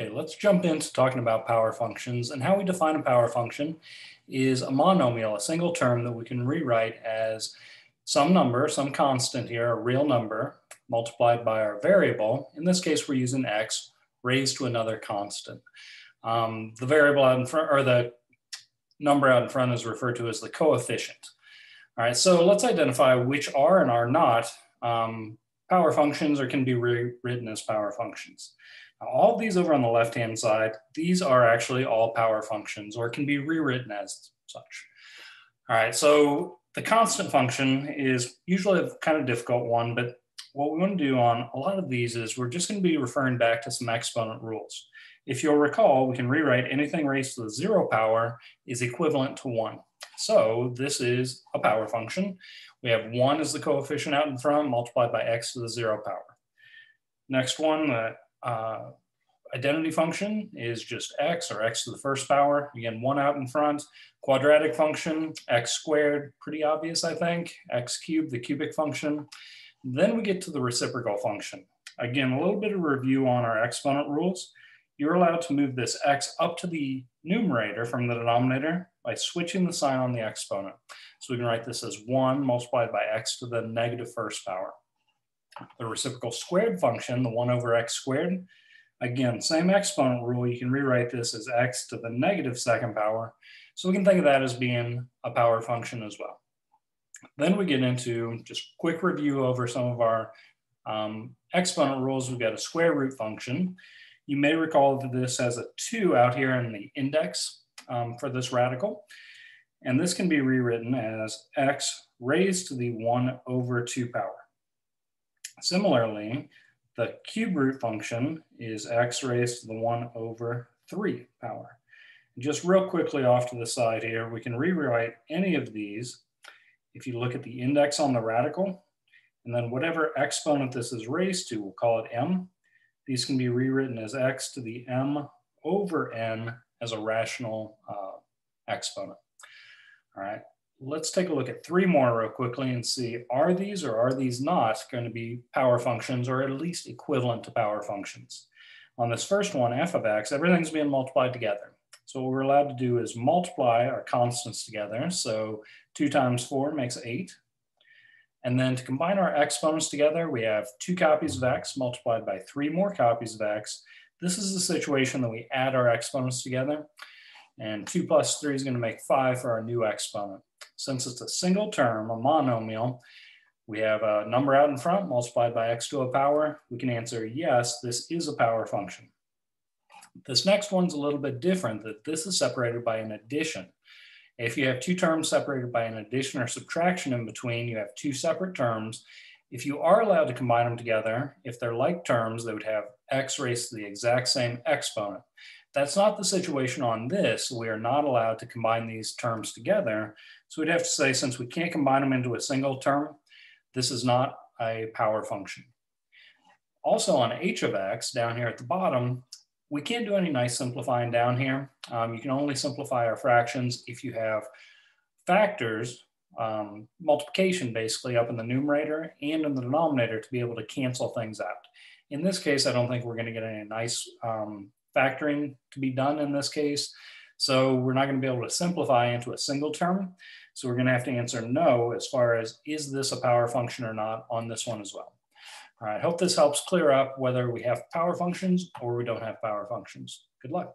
Okay, let's jump into talking about power functions and how we define a power function is a monomial, a single term that we can rewrite as some number, some constant here, a real number, multiplied by our variable. In this case, we're using x raised to another constant. Um, the variable out in front, or the number out in front is referred to as the coefficient. All right, so let's identify which are and are not um, power functions or can be rewritten as power functions. Now, all these over on the left-hand side, these are actually all power functions or can be rewritten as such. All right, so the constant function is usually a kind of difficult one, but what we want to do on a lot of these is we're just going to be referring back to some exponent rules. If you'll recall, we can rewrite anything raised to the zero power is equivalent to one. So this is a power function. We have one as the coefficient out in front multiplied by x to the zero power. Next one, the uh, identity function is just x or x to the first power. Again, one out in front. Quadratic function, x squared, pretty obvious, I think. x cubed, the cubic function. Then we get to the reciprocal function. Again, a little bit of review on our exponent rules. You're allowed to move this x up to the numerator from the denominator by switching the sign on the exponent. So we can write this as 1 multiplied by x to the negative first power the reciprocal squared function, the 1 over x squared. Again, same exponent rule, you can rewrite this as x to the negative second power. So we can think of that as being a power function as well. Then we get into just quick review over some of our um, exponent rules. We've got a square root function. You may recall that this has a 2 out here in the index um, for this radical. And this can be rewritten as x raised to the 1 over 2 power. Similarly, the cube root function is x raised to the 1 over 3 power. just real quickly off to the side here, we can rewrite any of these if you look at the index on the radical, and then whatever exponent this is raised to, we'll call it m. These can be rewritten as x to the m over n as a rational uh, exponent. All right, let's take a look at three more real quickly and see, are these or are these not going to be power functions or at least equivalent to power functions? On this first one, f of x, everything's being multiplied together. So what we're allowed to do is multiply our constants together. So two times four makes eight. And then to combine our exponents together, we have two copies of x multiplied by three more copies of x. This is the situation that we add our exponents together. And two plus three is gonna make five for our new exponent. Since it's a single term, a monomial, we have a number out in front multiplied by x to a power. We can answer yes, this is a power function. This next one's a little bit different that this is separated by an addition. If you have two terms separated by an addition or subtraction in between, you have two separate terms. If you are allowed to combine them together, if they're like terms, they would have x raised to the exact same exponent. That's not the situation on this. We are not allowed to combine these terms together. So we'd have to say, since we can't combine them into a single term, this is not a power function. Also on h of x, down here at the bottom, we can't do any nice simplifying down here. Um, you can only simplify our fractions if you have factors, um, multiplication basically up in the numerator and in the denominator to be able to cancel things out. In this case, I don't think we're gonna get any nice um, factoring to be done in this case. So we're not going to be able to simplify into a single term. So we're going to have to answer no as far as is this a power function or not on this one as well. All right, hope this helps clear up whether we have power functions or we don't have power functions. Good luck.